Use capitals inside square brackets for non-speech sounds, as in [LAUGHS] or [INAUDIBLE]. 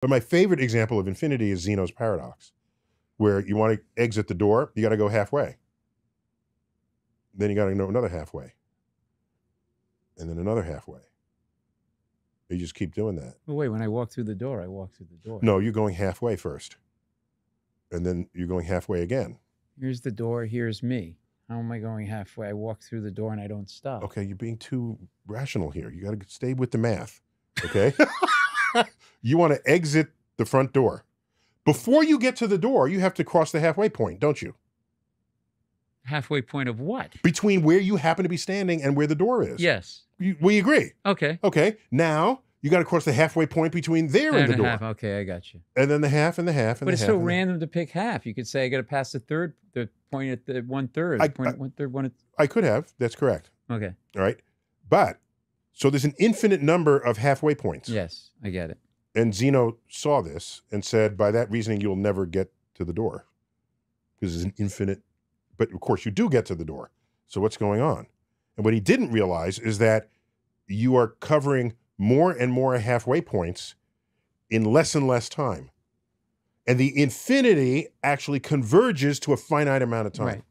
But my favorite example of infinity is Zeno's paradox, where you want to exit the door, you got to go halfway. Then you got to go another halfway. And then another halfway. You just keep doing that. Well, wait, when I walk through the door, I walk through the door. No, you're going halfway first. And then you're going halfway again. Here's the door. Here's me. How am I going halfway? I walk through the door and I don't stop. Okay, you're being too rational here. You got to stay with the math. Okay? [LAUGHS] you want to exit the front door. Before you get to the door, you have to cross the halfway point, don't you? Halfway point of what? Between where you happen to be standing and where the door is. Yes. You, we agree. Okay. Okay. Now you got to cross the halfway point between there and, And the door. half. Okay, I got you. And then the half and the half and But the it's half. so random to pick half. You could say I got to pass the third, the point at the one third, I- point I- at one third, one. At, I could have. That's correct. okay. All right. But so there's an infinite number of halfway points. Yes, I get it. And Zeno saw this and said, by that reasoning, you'll never get to the door because it's an infinite. But of course, you do get to the door. So what's going on? And what he didn't realize is that you are covering more and more halfway points in less and less time. And the infinity actually converges to a finite amount of time. Right.